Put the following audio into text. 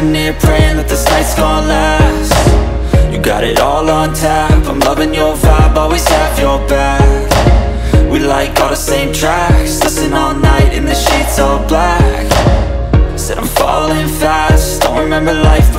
hoping praying that this night's gonna last. You got it all on tap, I'm loving your vibe, always have your back. We like all the same tracks, listen all night in the sheets all black. Said I'm falling fast, don't remember life